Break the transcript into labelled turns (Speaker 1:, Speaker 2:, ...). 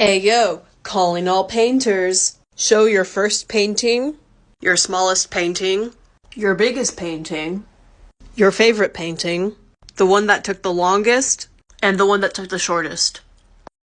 Speaker 1: Hey, yo! calling all painters. Show your first painting, your smallest painting, your biggest painting, your favorite painting, the one that took the longest, and the one that took the shortest.